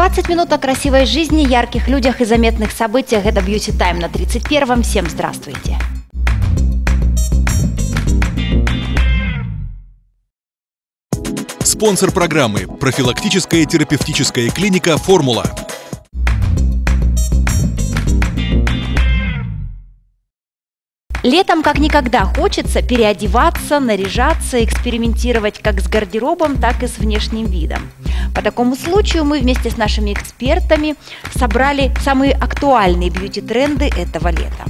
20 минут о красивой жизни, ярких людях и заметных событиях. Это Beauty Time на 31-м. Всем здравствуйте. Спонсор программы – профилактическая терапевтическая клиника «Формула». Летом как никогда хочется переодеваться, наряжаться, экспериментировать как с гардеробом, так и с внешним видом. По такому случаю мы вместе с нашими экспертами собрали самые актуальные бьюти-тренды этого лета.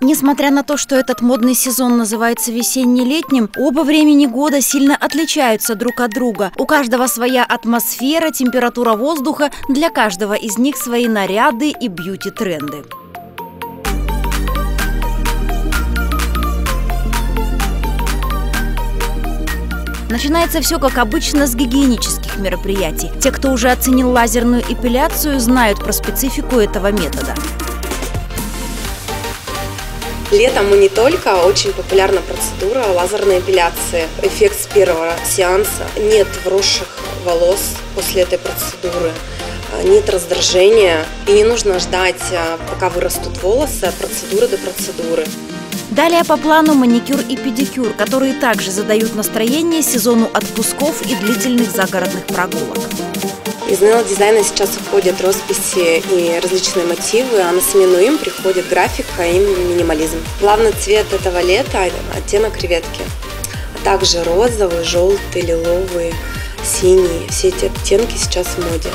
Несмотря на то, что этот модный сезон называется весенне-летним, оба времени года сильно отличаются друг от друга. У каждого своя атмосфера, температура воздуха, для каждого из них свои наряды и бьюти-тренды. Начинается все, как обычно, с гигиенических мероприятий. Те, кто уже оценил лазерную эпиляцию, знают про специфику этого метода. Летом и не только, очень популярна процедура лазерной эпиляции. Эффект с первого сеанса. Нет вросших волос после этой процедуры нет раздражения и не нужно ждать, а, пока вырастут волосы от процедуры до процедуры. Далее по плану маникюр и педикюр, которые также задают настроение сезону отпусков и длительных загородных прогулок. Из дизайна сейчас уходят росписи и различные мотивы, а на смену им приходит графика и минимализм. Главный цвет этого лета – оттенок креветки, а также розовый, желтый, лиловый, синий. Все эти оттенки сейчас в моде.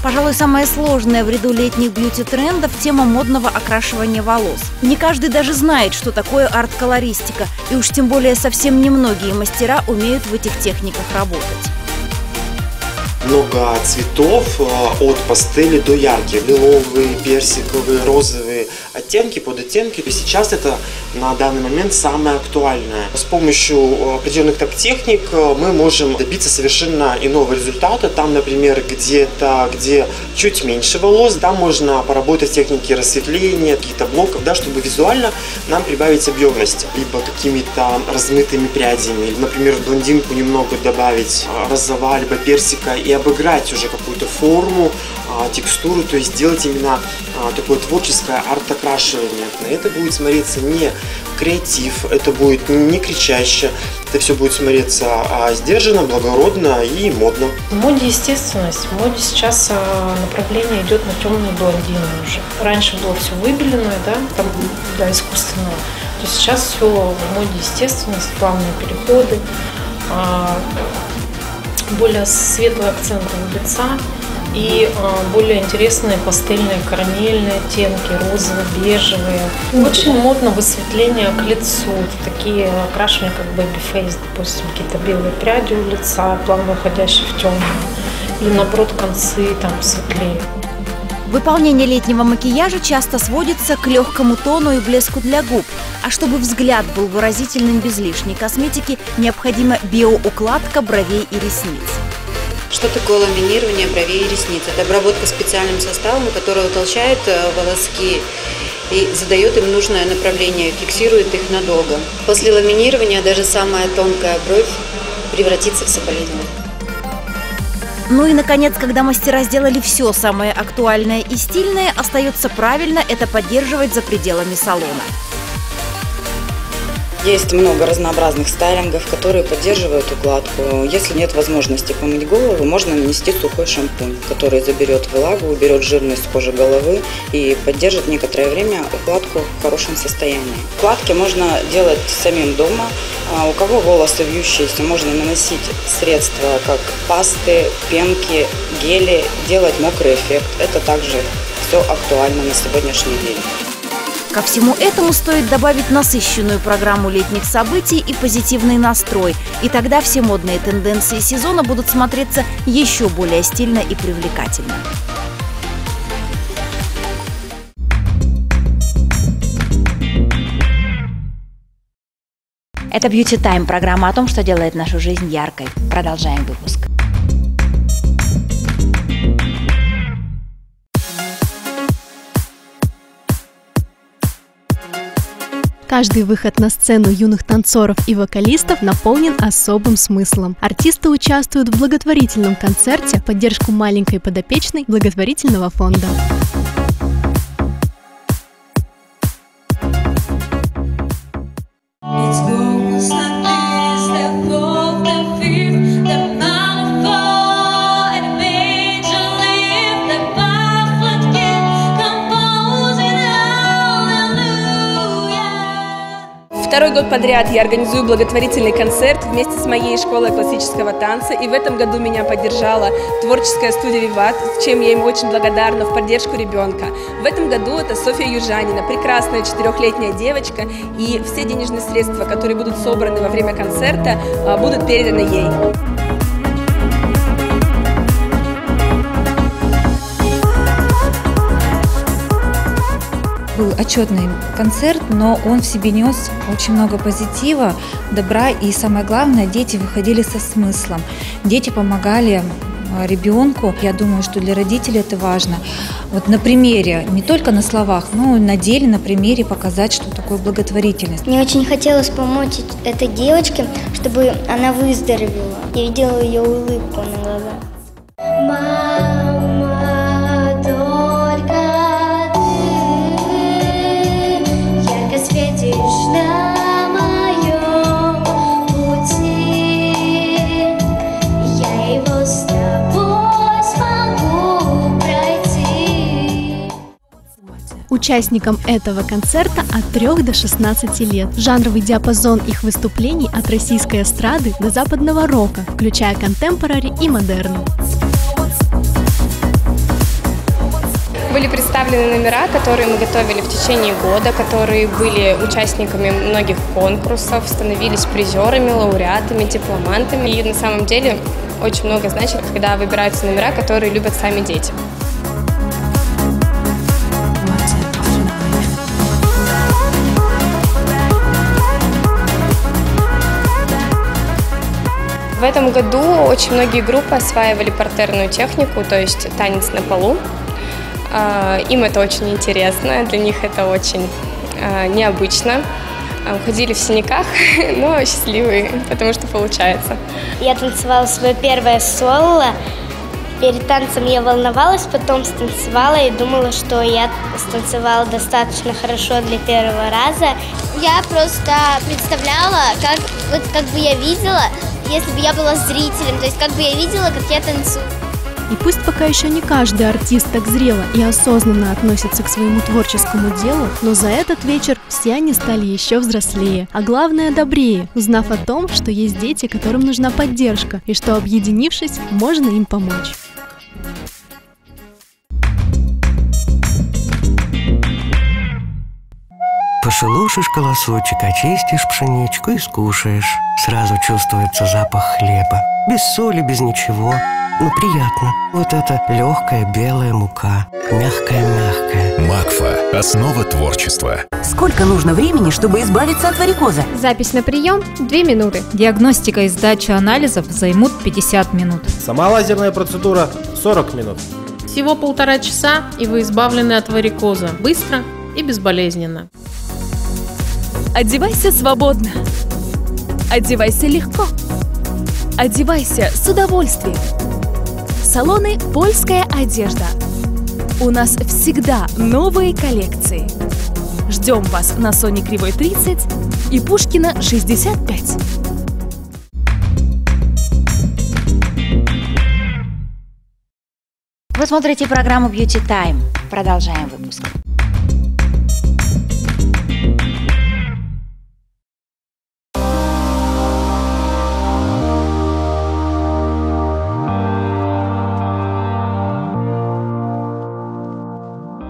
Пожалуй, самое сложное в ряду летних бьюти-трендов – тема модного окрашивания волос. Не каждый даже знает, что такое арт-колористика, и уж тем более совсем немногие мастера умеют в этих техниках работать много цветов э, от пастели до ярких. Лиловые, персиковые, розовые оттенки, подоттенки. И сейчас это на данный момент самое актуальное. С помощью э, определенных так техник э, мы можем добиться совершенно иного результата. Там, например, где-то, где чуть меньше волос, там можно поработать техники рассветления, каких-то блоков, да, чтобы визуально нам прибавить объемность. Либо какими-то размытыми прядями. Например, блондинку немного добавить розового, либо персика и обыграть уже какую-то форму, а, текстуру, то есть сделать именно а, такое творческое арт-окрашивание. Это будет смотреться не креатив, это будет не кричаще, это все будет смотреться а, сдержанно, благородно и модно. В моде естественность. В моде сейчас направление идет на темные блондины уже. Раньше было все выбеленное, да, там, да, искусственное. То сейчас все в моде естественность, плавные переходы более светлые акценты лица и а, более интересные пастельные карамельные оттенки, розовые, бежевые. Очень модно высветление к лицу. Такие окрашивания, как baby-face, допустим, какие-то белые пряди у лица, плавно уходящие в темное. Или наоборот, концы там светлее. Выполнение летнего макияжа часто сводится к легкому тону и блеску для губ. А чтобы взгляд был выразительным без лишней косметики, необходима биоукладка бровей и ресниц. Что такое ламинирование бровей и ресниц? Это обработка специальным составом, который утолщает э, волоски и задает им нужное направление, фиксирует их надолго. После ламинирования даже самая тонкая бровь превратится в соболизнение. Ну и, наконец, когда мастера сделали все самое актуальное и стильное, остается правильно это поддерживать за пределами салона. Есть много разнообразных стайлингов, которые поддерживают укладку. Если нет возможности помыть голову, можно нанести сухой шампунь, который заберет влагу, уберет жирность с кожи головы и поддержит некоторое время укладку в хорошем состоянии. Укладки можно делать самим дома. А у кого волосы вьющиеся, можно наносить средства, как пасты, пенки, гели, делать мокрый эффект. Это также все актуально на сегодняшний день. Ко всему этому стоит добавить насыщенную программу летних событий и позитивный настрой. И тогда все модные тенденции сезона будут смотреться еще более стильно и привлекательно. Это Beauty Time, программа о том, что делает нашу жизнь яркой. Продолжаем выпуск. Каждый выход на сцену юных танцоров и вокалистов наполнен особым смыслом. Артисты участвуют в благотворительном концерте в поддержку маленькой подопечной благотворительного фонда. Второй год подряд я организую благотворительный концерт вместе с моей школой классического танца. И в этом году меня поддержала творческая студия «Виват», чем я им очень благодарна в поддержку ребенка. В этом году это Софья Южанина, прекрасная четырехлетняя девочка. И все денежные средства, которые будут собраны во время концерта, а, будут переданы ей. Был отчетный концерт, но он в себе нес очень много позитива, добра и самое главное, дети выходили со смыслом. Дети помогали а, ребенку. Я думаю, что для родителей это важно. Вот на примере, не только на словах, но на деле, на примере показать, что такое благотворительность. Мне очень хотелось помочь этой девочке, чтобы она выздоровела. Я видела ее улыбку на глазах. Участникам этого концерта от 3 до 16 лет. Жанровый диапазон их выступлений от российской эстрады до западного рока, включая контемпорари и модерн. Были представлены номера, которые мы готовили в течение года, которые были участниками многих конкурсов, становились призерами, лауреатами, дипломантами. И на самом деле очень много значит, когда выбираются номера, которые любят сами дети. В этом году очень многие группы осваивали партерную технику, то есть танец на полу. А, им это очень интересно, для них это очень а, необычно. А, ходили в синяках, но счастливые, потому что получается. Я танцевала свое первое соло. Перед танцем я волновалась, потом станцевала и думала, что я станцевала достаточно хорошо для первого раза. Я просто представляла, как, вот как бы я видела, если бы я была зрителем, то есть как бы я видела, как я танцую. И пусть пока еще не каждый артист так зрело и осознанно относится к своему творческому делу, но за этот вечер все они стали еще взрослее, а главное добрее, узнав о том, что есть дети, которым нужна поддержка, и что объединившись, можно им помочь. Пошелушишь колосочек, очистишь пшеничку и скушаешь. Сразу чувствуется запах хлеба. Без соли, без ничего. Но приятно. Вот это легкая белая мука. Мягкая-мягкая. Макфа. Основа творчества. Сколько нужно времени, чтобы избавиться от варикоза? Запись на прием – 2 минуты. Диагностика и сдача анализов займут 50 минут. Сама лазерная процедура – 40 минут. Всего полтора часа, и вы избавлены от варикоза. Быстро и безболезненно. Одевайся свободно. Одевайся легко. Одевайся с удовольствием. Салоны «Польская одежда». У нас всегда новые коллекции. Ждем вас на Соне Кривой 30 и Пушкина 65. Вы смотрите программу Beauty Time. Продолжаем выпуск.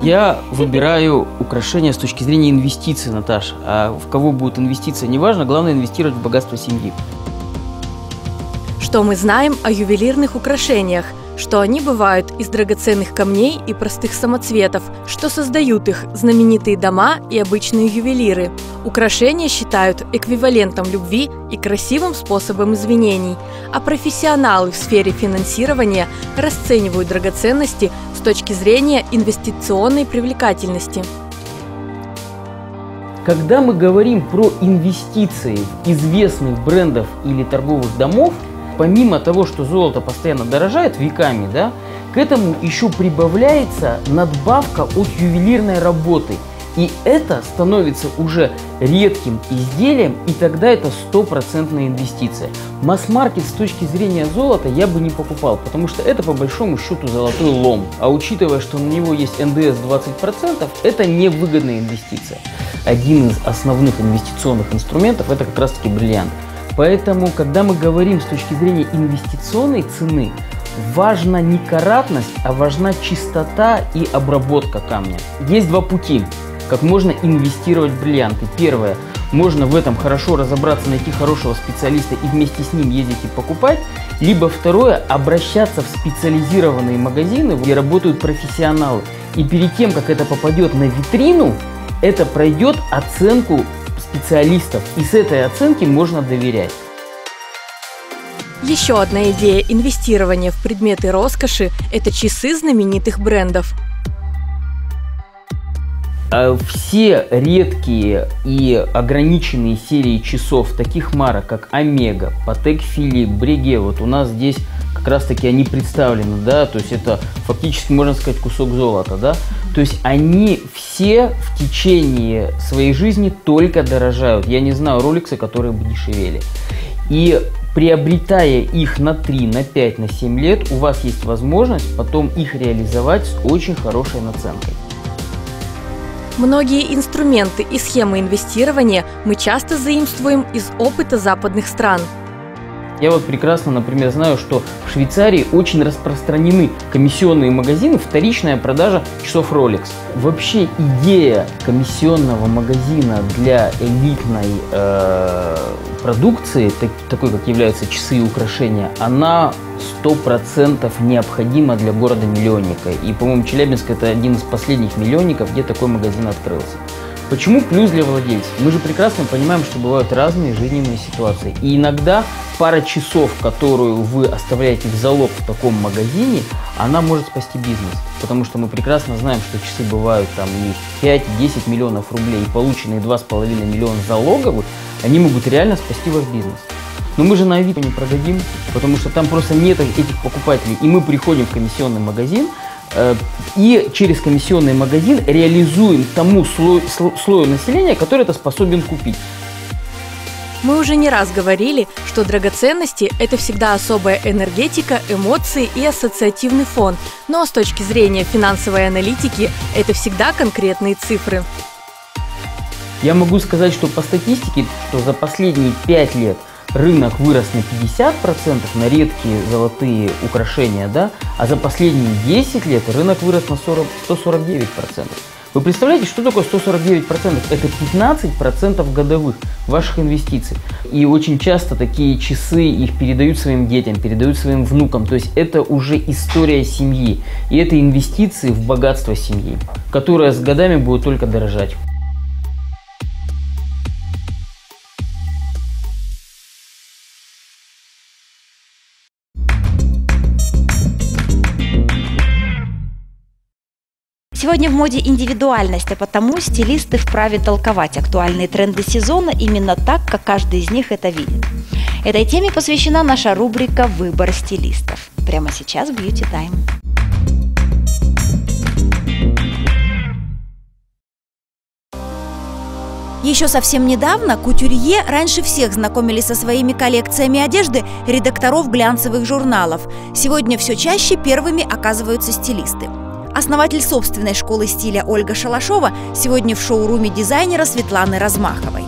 Я выбираю украшения с точки зрения инвестиций, Наташа. А в кого будут инвестиции, неважно, главное инвестировать в богатство семьи. Что мы знаем о ювелирных украшениях? что они бывают из драгоценных камней и простых самоцветов, что создают их знаменитые дома и обычные ювелиры. Украшения считают эквивалентом любви и красивым способом извинений, а профессионалы в сфере финансирования расценивают драгоценности с точки зрения инвестиционной привлекательности. Когда мы говорим про инвестиции известных брендов или торговых домов, помимо того, что золото постоянно дорожает веками, да, к этому еще прибавляется надбавка от ювелирной работы. И это становится уже редким изделием, и тогда это стопроцентная инвестиция. Масс-маркет с точки зрения золота я бы не покупал, потому что это по большому счету золотой лом. А учитывая, что на него есть НДС 20%, это невыгодная инвестиция. Один из основных инвестиционных инструментов это как раз таки бриллиант. Поэтому, когда мы говорим с точки зрения инвестиционной цены, важна не каратность, а важна чистота и обработка камня. Есть два пути, как можно инвестировать в бриллианты. Первое, можно в этом хорошо разобраться, найти хорошего специалиста и вместе с ним ездить и покупать. Либо второе, обращаться в специализированные магазины, где работают профессионалы. И перед тем, как это попадет на витрину, это пройдет оценку специалистов. И с этой оценки можно доверять. Еще одна идея инвестирования в предметы роскоши – это часы знаменитых брендов. А все редкие и ограниченные серии часов таких марок, как Омега, Patek Philippe, Breguet, вот у нас здесь как раз таки они представлены, да, то есть это фактически, можно сказать, кусок золота, да, то есть они все в течение своей жизни только дорожают. Я не знаю роликсы, которые бы дешевели. И приобретая их на 3, на 5, на 7 лет, у вас есть возможность потом их реализовать с очень хорошей наценкой. Многие инструменты и схемы инвестирования мы часто заимствуем из опыта западных стран. Я вот прекрасно, например, знаю, что в Швейцарии очень распространены комиссионные магазины, вторичная продажа часов Rolex. Вообще идея комиссионного магазина для элитной э, продукции, так, такой как являются часы и украшения, она сто процентов необходима для города-миллионника. И, по-моему, Челябинск это один из последних миллионников, где такой магазин открылся. Почему плюс для владельцев? Мы же прекрасно понимаем, что бывают разные жизненные ситуации. И иногда пара часов, которую вы оставляете в залог в таком магазине, она может спасти бизнес. Потому что мы прекрасно знаем, что часы бывают там и 5-10 миллионов рублей, и полученные 2,5 миллиона залоговых, они могут реально спасти ваш бизнес. Но мы же на Авито не продадим, потому что там просто нет этих покупателей. И мы приходим в комиссионный магазин, и через комиссионный магазин реализуем тому слою, слою населения, который это способен купить. Мы уже не раз говорили, что драгоценности – это всегда особая энергетика, эмоции и ассоциативный фон. Но с точки зрения финансовой аналитики это всегда конкретные цифры. Я могу сказать, что по статистике, что за последние 5 лет – рынок вырос на 50% на редкие золотые украшения, да, а за последние 10 лет рынок вырос на 40, 149%. Вы представляете, что такое 149%? Это 15% годовых ваших инвестиций. И очень часто такие часы их передают своим детям, передают своим внукам. То есть это уже история семьи. И это инвестиции в богатство семьи, которая с годами будет только дорожать. Сегодня в моде индивидуальность, а потому стилисты вправе толковать актуальные тренды сезона именно так, как каждый из них это видит. Этой теме посвящена наша рубрика «Выбор стилистов». Прямо сейчас Beauty Time. Еще совсем недавно кутюрье раньше всех знакомили со своими коллекциями одежды редакторов глянцевых журналов. Сегодня все чаще первыми оказываются стилисты. Основатель собственной школы стиля Ольга Шалашова сегодня в шоуруме дизайнера Светланы Размаховой.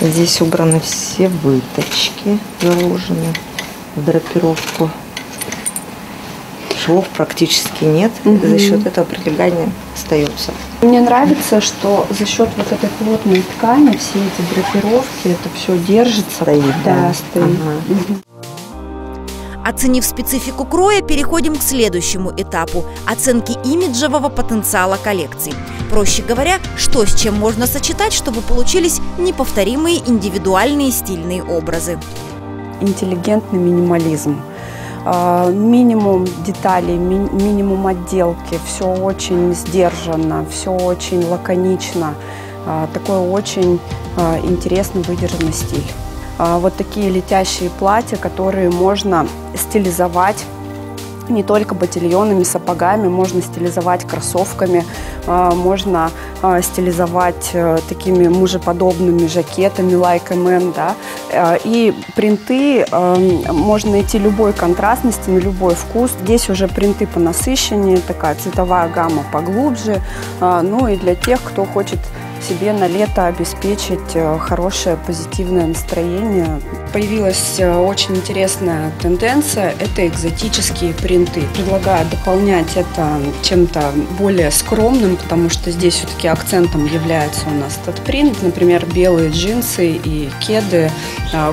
Здесь убраны все выточки, заложены в драпировку. Швов практически нет, угу. за счет этого прилегания остается. Мне нравится, что за счет вот этой плотной ткани все эти драпировки, это все держится. Стоит, да, да. стоит. Ага. Оценив специфику кроя, переходим к следующему этапу – оценки имиджевого потенциала коллекций. Проще говоря, что с чем можно сочетать, чтобы получились неповторимые индивидуальные стильные образы. Интеллигентный минимализм. А, Минимум деталей, ми- минимум отделки, все очень сдержанно, все очень лаконично. А, Такой очень а, интересный выдержанный стиль. Вот такие летящие платья, которые можно стилизовать не только ботильонами, сапогами, можно стилизовать кроссовками, можно стилизовать э, такими мужеподобными жакетами like a man, да. А, И принты эм, можно найти любой контрастности, на любой вкус. Здесь уже принты понасыщеннее, такая цветовая гамма поглубже. А, Ну и для тех, кто хочет себе на лето обеспечить э, хорошее позитивное настроение. Появилась э, очень интересная тенденция – это экзотические принты. Предлагаю дополнять это чем-то более скромным, потому что здесь все-таки акцентом является у нас этот принт. Например, белые джинсы и кеды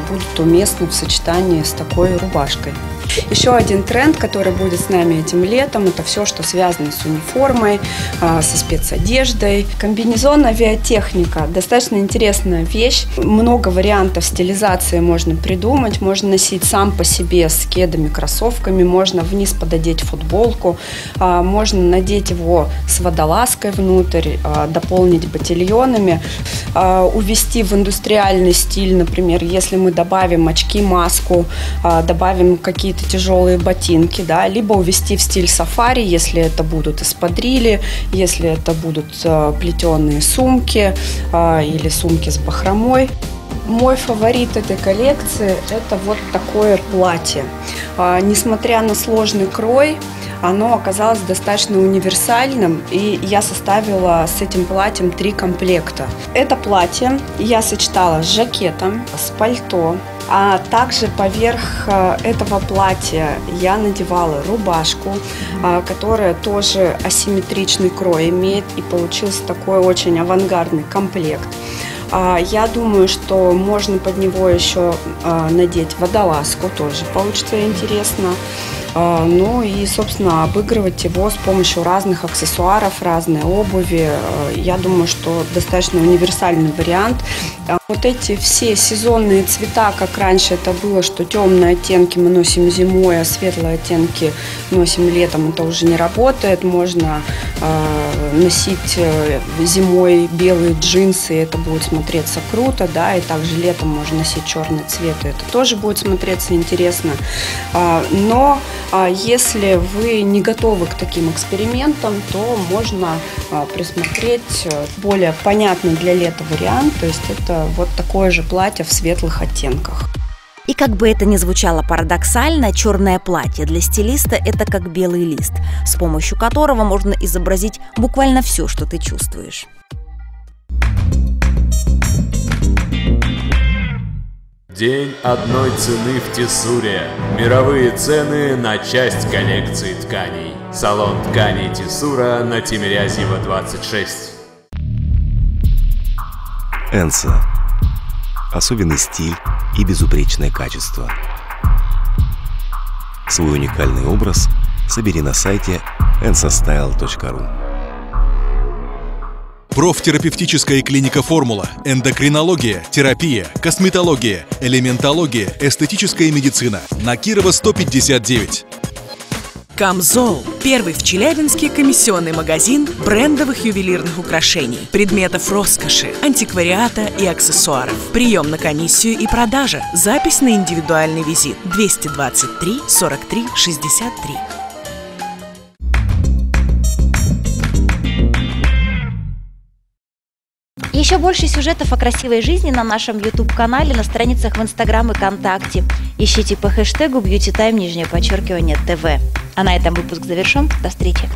будут уместны в сочетании с такой рубашкой. Еще один тренд, который будет с нами этим летом, это все, что связано с униформой, а, со спецодеждой. Комбинезон авиатехника. Достаточно интересная вещь. Много вариантов стилизации можно придумать. Можно носить сам по себе с кедами, кроссовками. Можно вниз пододеть футболку. а, Можно надеть его с водолазкой внутрь, а, дополнить ботильонами. а, Увести в индустриальный стиль, например, если мы добавим очки, маску, а, добавим какие-то тяжелые ботинки, да, либо увести в стиль сафари, если это будут эспадрили, если это будут плетеные сумки а, или сумки с бахромой. Мой фаворит этой коллекции – это вот такое платье. А, Несмотря на сложный крой, оно оказалось достаточно универсальным, и я составила с этим платьем три комплекта. Это платье я сочетала с жакетом, с пальто, а также поверх э, этого платья я надевала рубашку, а, которая тоже асимметричный крой имеет, и получился такой очень авангардный комплект. А, Я думаю, что можно под него еще а, надеть водолазку, тоже получится интересно. А, Ну и, собственно, обыгрывать его с помощью разных аксессуаров, разной обуви. А, Я думаю, что достаточно универсальный вариант. А Вот эти все сезонные цвета, как раньше это было, что темные оттенки мы носим зимой, а светлые оттенки носим летом, это уже не работает. Можно э, носить э, зимой белые джинсы, это будет смотреться круто, да, и также летом можно носить черный цвет, это тоже будет смотреться интересно. А, Но а, если вы не готовы к таким экспериментам, то можно а, присмотреть э, более понятный для лета вариант, то есть это вот такое же платье в светлых оттенках. И как бы это ни звучало парадоксально, черное платье для стилиста – это как белый лист, с помощью которого можно изобразить буквально все, что ты чувствуешь. День одной цены в Тесуре. Мировые цены на часть коллекции тканей. Салон тканей Тесура на Тимирязева 26. Энса. Особенный стиль и безупречное качество. Свой уникальный образ собери на сайте ensastyle.ru Профтерапевтическая клиника «Формула», эндокринология, терапия, косметология, элементология, эстетическая медицина. На Кирова 159. Камзол – первый в Челябинске комиссионный магазин брендовых ювелирных украшений, предметов роскоши, антиквариата и аксессуаров. Прием на комиссию и продажа. Запись на индивидуальный визит 223 43 63. Еще больше сюжетов о красивой жизни на нашем YouTube-канале, на страницах в Инстаграм и ВКонтакте. Ищите по хэштегу Beauty Time, нижнее подчеркивание ТВ. А на этом выпуск завершен. До встречи.